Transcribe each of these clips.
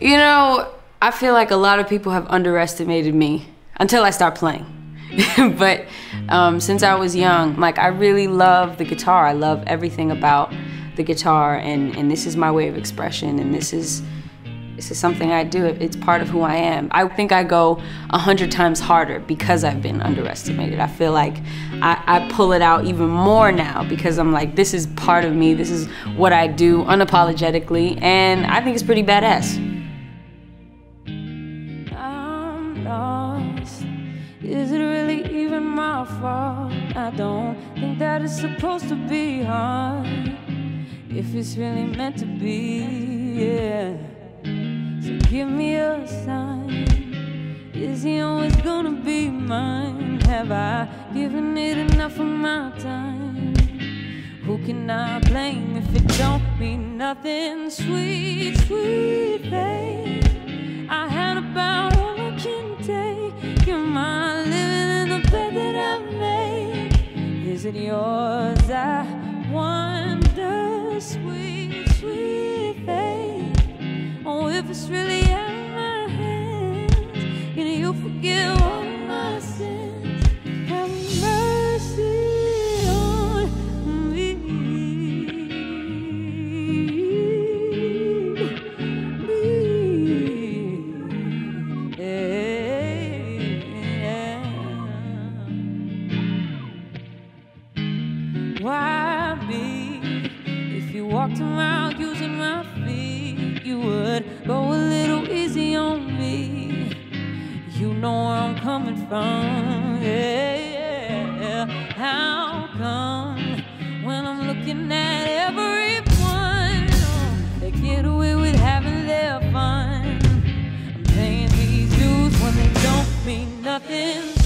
You know, I feel like a lot of people have underestimated me until I start playing. but um, since I was young, like I really love the guitar. I love everything about the guitar, and, and this is my way of expression, and this is this is something I do. It's part of who I am. I think I go a hundred times harder because I've been underestimated. I feel like I, I, pull it out even more now because I'm like, this is part of me. This is what I do unapologetically, and I think it's pretty badass. Is it really even my fault? I don't think that it's supposed to be hard. If it's really meant to be, yeah. Mine? Have I given it enough of my time? Who can I blame if it don't mean nothing? Sweet, sweet babe. I had about all I can take. You're my living in the bed that I made. Is it yours? I wonder, sweet, sweet fate. Oh, if it's really out of my hands, can you forgive walked around using my feet, you would go a little easy on me. You know where I'm coming from. Yeah, yeah. How come when I'm looking at everyone, they get away with having their fun? I'm paying these dues when they don't mean nothing.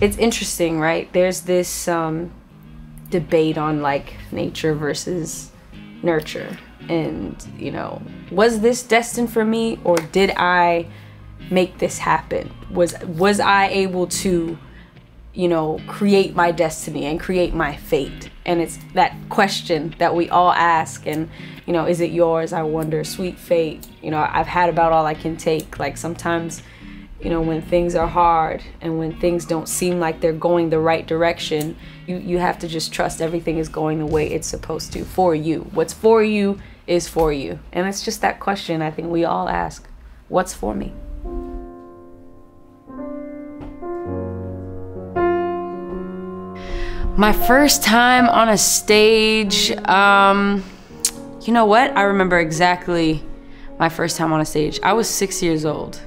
It's interesting, right? There's this um, debate on like nature versus nurture. And, you know, was this destined for me or did I make this happen? Was was I able to, you know, create my destiny and create my fate? And it's that question that we all ask and, you know, is it yours? I wonder, sweet fate. You know, I've had about all I can take. Like sometimes you know when things are hard and when things don't seem like they're going the right direction you you have to just trust everything is going the way it's supposed to for you. What's for you is for you. And it's just that question i think we all ask what's for me? My first time on a stage um you know what? I remember exactly my first time on a stage. I was six years old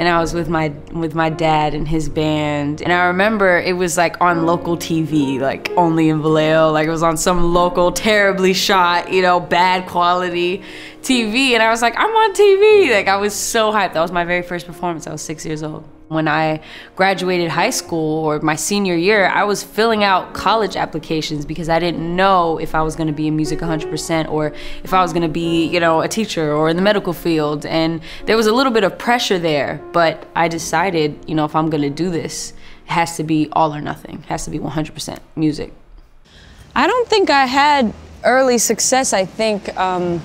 and I was with my with my dad and his band. And I remember it was like on local TV, like only in Vallejo, like it was on some local terribly shot, you know, bad quality TV. And I was like, I'm on TV. Like I was so hyped. That was my very first performance. I was six years old. When I graduated high school or my senior year, I was filling out college applications because I didn't know if I was going to be in music 100% or if I was going to be, you know, a teacher or in the medical field. And there was a little bit of pressure there, but I decided, you know, if I'm going to do this, it has to be all or nothing. It has to be 100% music. I don't think I had early success. I think um,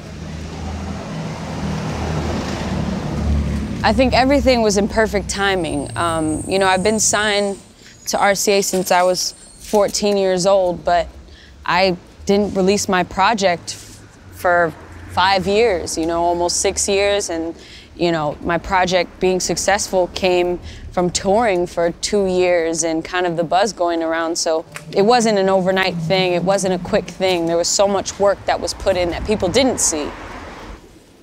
I think everything was in perfect timing. Um, you know, I've been signed to RCA since I was 14 years old, but I didn't release my project for five years, you know, almost six years. And, you know, my project being successful came from touring for two years and kind of the buzz going around. So it wasn't an overnight thing, it wasn't a quick thing. There was so much work that was put in that people didn't see.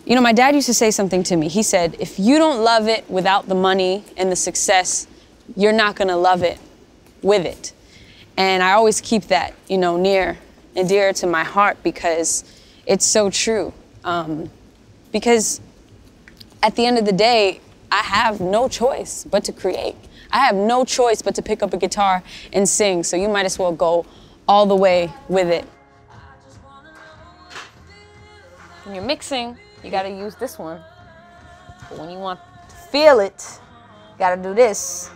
You know, my dad used to say something to me. He said, if you don't love it without the money and the success, you're not gonna love it with it. And I always keep that, you know, near and dear to my heart because it's so true. Um, because at the end of the day, I have no choice but to create. I have no choice but to pick up a guitar and sing, so you might as well go all the way with it. When you're mixing, you gotta use this one. But when you want to feel it, you gotta do this.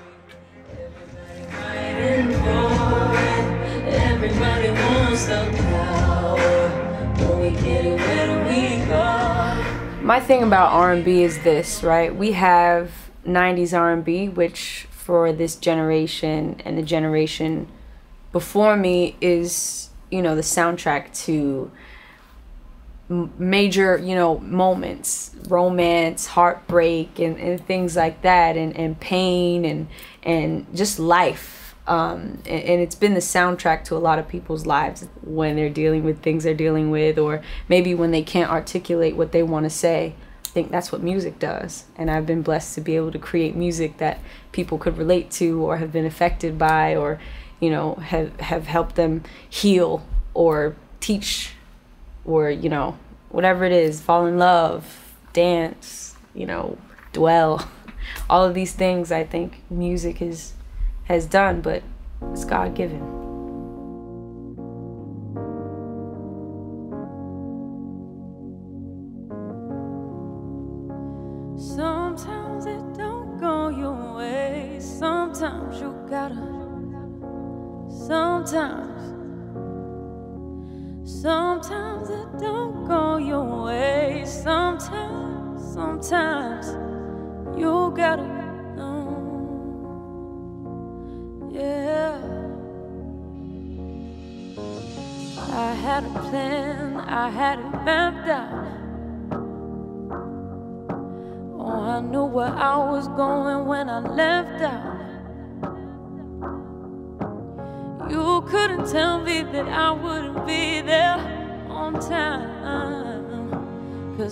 My thing about R&B is this, right? We have 90s R&B, which for this generation and the generation before me is, you know, the soundtrack to major you know moments romance heartbreak and, and things like that and, and pain and and just life. Um, and, and, it's been the soundtrack to a lot of people's lives when they're dealing with things they're dealing with or maybe when they can't articulate what they want to say. I think that's what music does and i've been blessed to be able to create music that people could relate to or have been affected by or you know have have helped them heal or teach or you know whatever it is fall in love dance you know dwell. All of these things i think music is has done but it's god-given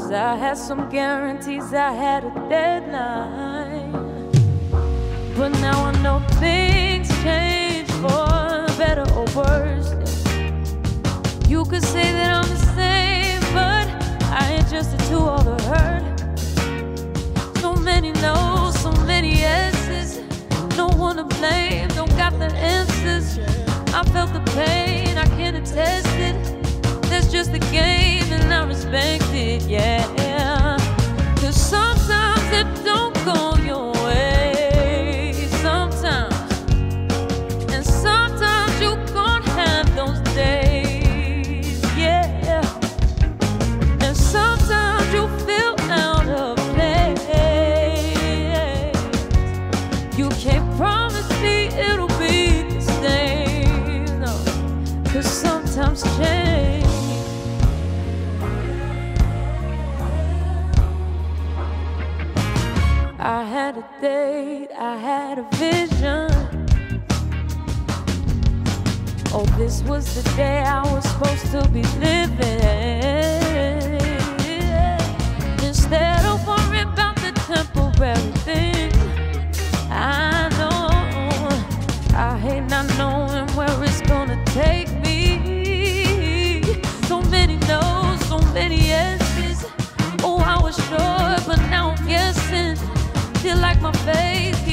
Cause I had some guarantees, I had a deadline. But now I know things change for better or worse. You could say that I'm the same, but I adjusted to all the hurt. So many no's, so many yeses. No one to blame, don't got the answers. I felt the pain, I can't attest it. Just the game, and I respect it, yeah. Cause sometimes it don't go your way. Sometimes, and sometimes you can't have those days, yeah. And sometimes you feel out of place. You can't promise me it'll be the same, no. Cause sometimes change. Had a date, I had a vision. Oh, this was the day I was supposed to be living. Instead of worrying about the temporary things, I know I hate not knowing where it's gonna take me. So many no's, so many yeses. Oh, I was sure, but now I'm guessing. Feel like my faith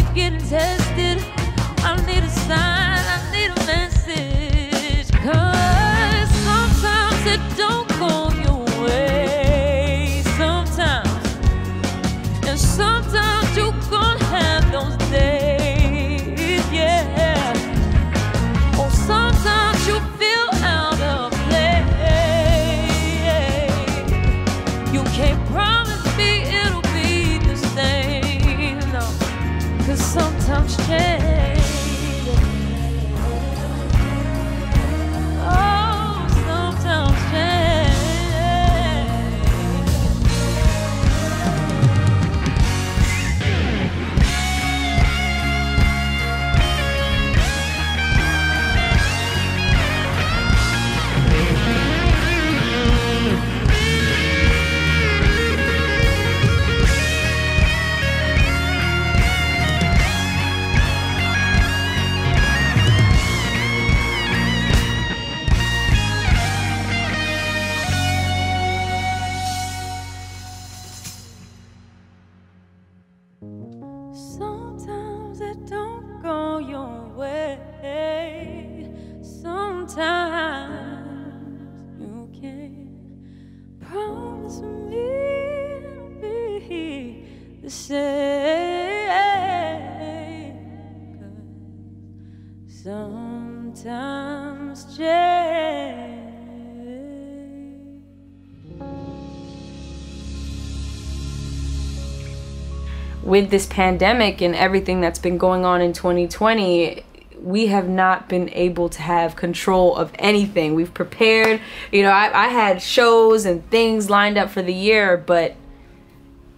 with this pandemic and everything that's been going on in 2020 we have not been able to have control of anything. We've prepared you know I, I had shows and things lined up for the year but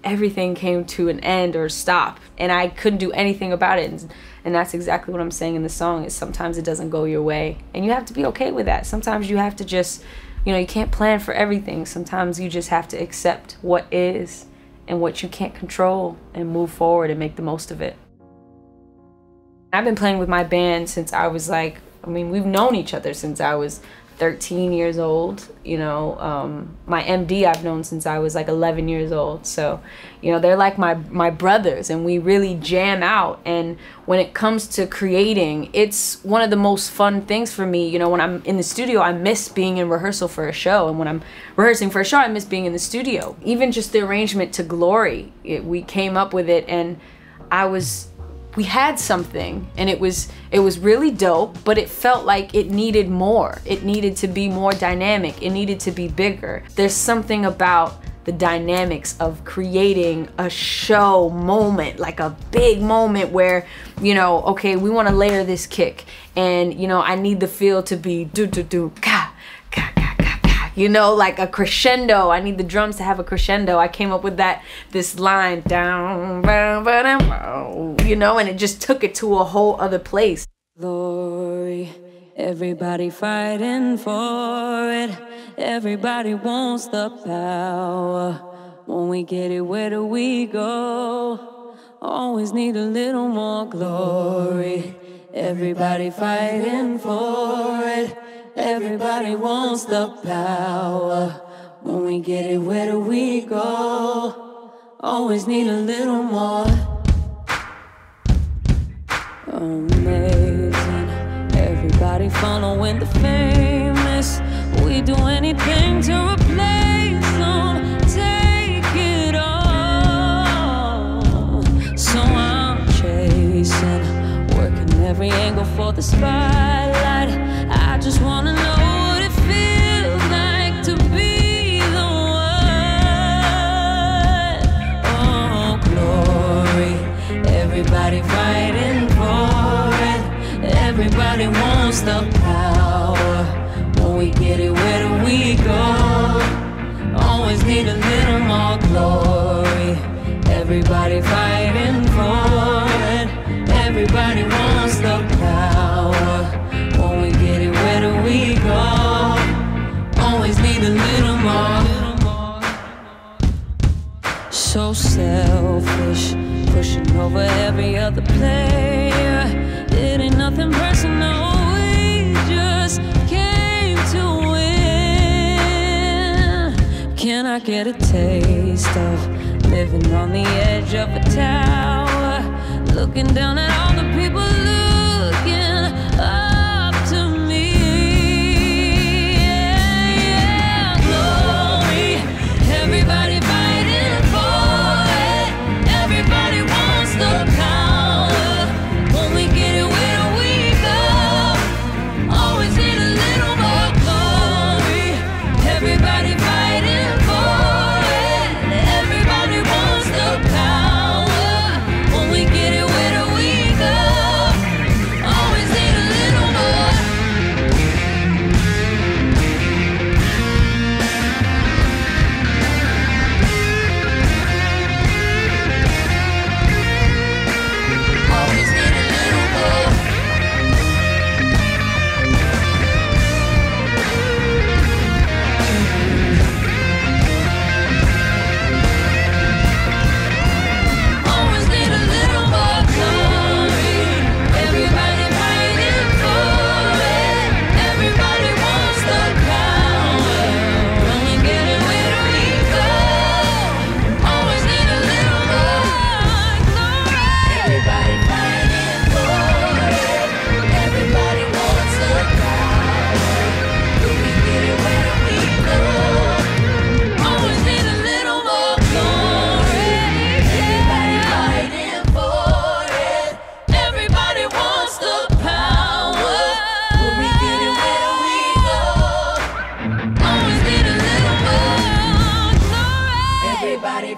everything came to an end or stop and i couldn't do anything about it. And, and that's exactly what i'm saying in the song is sometimes it doesn't go your way and you have to be okay with that. Sometimes you have to just you know you can't plan for everything. Sometimes you just have to accept what is and what you can't control and move forward and make the most of it. I've been playing with my band since I was like, I mean, we've known each other since I was 13 years old. You know, um, my MD I've known since I was like 11 years old. So, you know, they're like my my brothers, and we really jam out. And when it comes to creating, it's one of the most fun things for me. You know, when I'm in the studio, I miss being in rehearsal for a show, and when I'm rehearsing for a show, I miss being in the studio. Even just the arrangement to Glory, it, we came up with it, and I was we had something and it was it was really dope but it felt like it needed more. It needed to be more dynamic. It needed to be bigger. There's something about the dynamics of creating a show moment like a big moment where you know okay we want to layer this kick and you know i need the feel to be do do do ka ka ka you know like a crescendo i need the drums to have a crescendo i came up with that this line down you know and it just took it to a whole other place Glory, everybody fighting for it. Everybody wants the power. When we get it, where do we go? Always need a little more glory. Everybody fighting for it. Everybody wants the power. When we get it, where do we go? Always need a little more. Amazing. Everybody following the famous. We do anything to replace them, take it all. So I'm chasing, working every angle for the spotlight. Can I get a taste of living on the edge of a tower? Looking down at all the people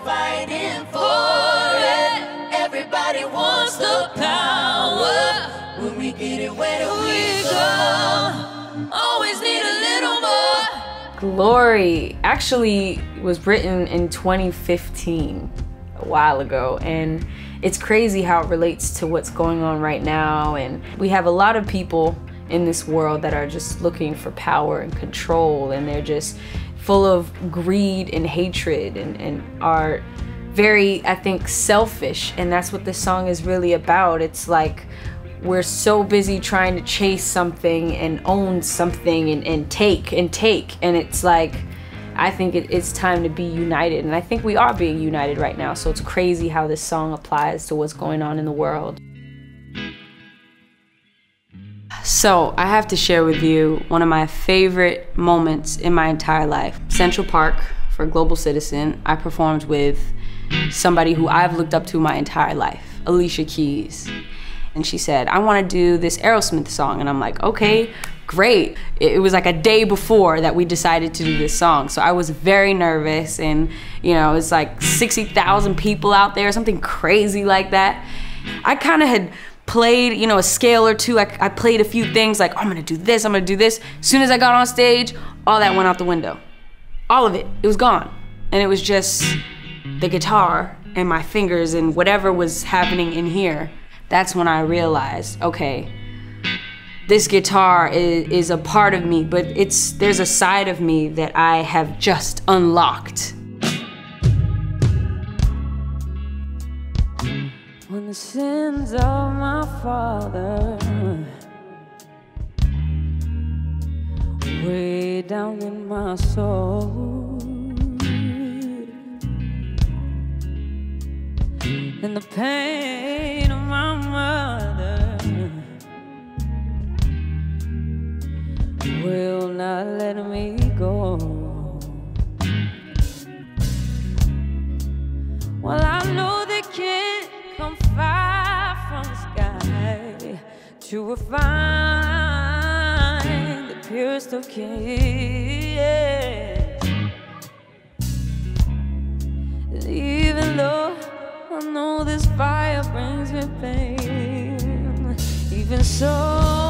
Fighting for it. Everybody wants the power. When we get it, where do we go? Always need a little more. Glory actually was written in 2015, a while ago, and it's crazy how it relates to what's going on right now. And we have a lot of people in this world that are just looking for power and control, and they're just full of greed and hatred and, and are very, I think, selfish. And that's what this song is really about. It's like, we're so busy trying to chase something and own something and, and take and take and it's like i think it, it's time to be united and i think we are being united right now so it's crazy how this song applies to what's going on in the world so i have to share with you one of my favorite moments in my entire life central park for global citizen i performed with somebody who i've looked up to my entire life alicia keys and she said, I want to do this Aerosmith song. And I'm like, okay, great. It was like a day before that we decided to do this song. So I was very nervous, and you know, it's like 60,000 people out there, something crazy like that. I kind of had played, you know, a scale or two. I, I played a few things like, I'm gonna do this, I'm gonna do this. As soon as I got on stage, all that went out the window. All of it, it was gone. And it was just the guitar and my fingers and whatever was happening in here. That's when I realized, okay, this guitar is, is a part of me, but it's there's a side of me that I have just unlocked. When the sins of my father. Way down in my soul, and the pain of my mother. Will not let me go. Well, I know they can't to find the purest of kids. Even though I know this fire brings me pain, even so,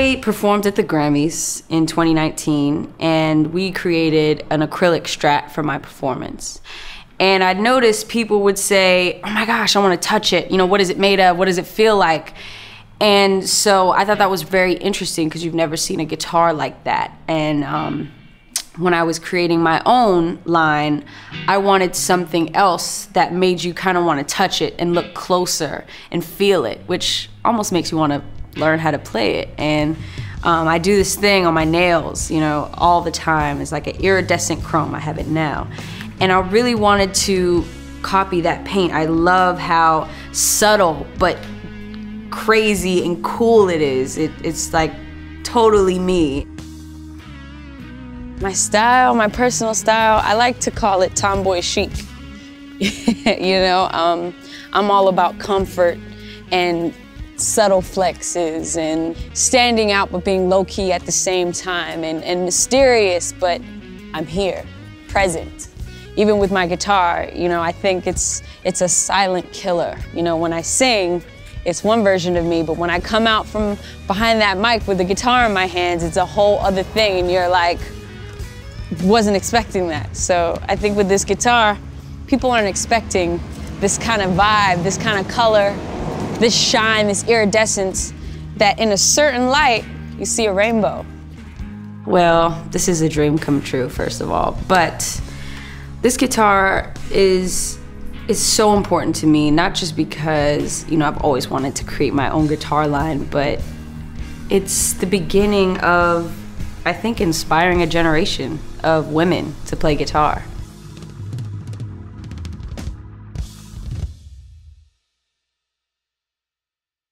I performed at the Grammys in 2019 and we created an acrylic strat for my performance. And I'd noticed people would say, Oh my gosh, I want to touch it. You know, what is it made of? What does it feel like? And so I thought that was very interesting because you've never seen a guitar like that. And um, when I was creating my own line, I wanted something else that made you kind of want to touch it and look closer and feel it, which almost makes you want to learn how to play it. And um, I do this thing on my nails, you know, all the time. It's like an iridescent chrome. I have it now. And I really wanted to copy that paint. I love how subtle but crazy and cool it is. It, it's like totally me. My style, my personal style, I like to call it tomboy chic. you know, um, I'm all about comfort and subtle flexes and standing out but being low key at the same time and, and mysterious, but I'm here, present. Even with my guitar, you know, I think it's it's a silent killer. You know, when I sing, it's one version of me, but when I come out from behind that mic with the guitar in my hands, it's a whole other thing, and you're like, wasn't expecting that. So I think with this guitar, people aren't expecting this kind of vibe, this kind of color, this shine, this iridescence, that in a certain light, you see a rainbow. Well, this is a dream come true, first of all, but this guitar is is so important to me, not just because, you know, I've always wanted to create my own guitar line, but it's the beginning of I think inspiring a generation of women to play guitar.